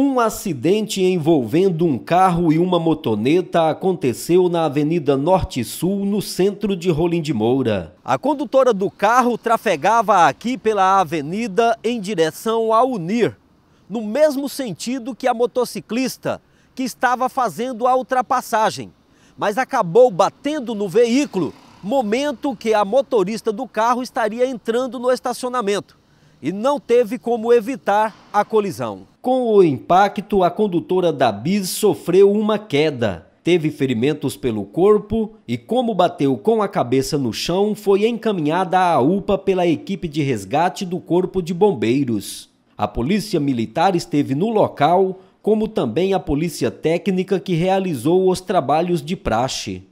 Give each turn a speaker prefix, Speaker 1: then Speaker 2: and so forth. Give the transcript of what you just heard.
Speaker 1: Um acidente envolvendo um carro e uma motoneta aconteceu na Avenida Norte Sul, no centro de Rolim de Moura. A condutora do carro trafegava aqui pela avenida em direção ao Unir, no mesmo sentido que a motociclista que estava fazendo a ultrapassagem, mas acabou batendo no veículo, momento que a motorista do carro estaria entrando no estacionamento e não teve como evitar a colisão. Com o impacto, a condutora da bis sofreu uma queda. Teve ferimentos pelo corpo e, como bateu com a cabeça no chão, foi encaminhada à UPA pela equipe de resgate do Corpo de Bombeiros. A Polícia Militar esteve no local, como também a Polícia Técnica que realizou os trabalhos de praxe.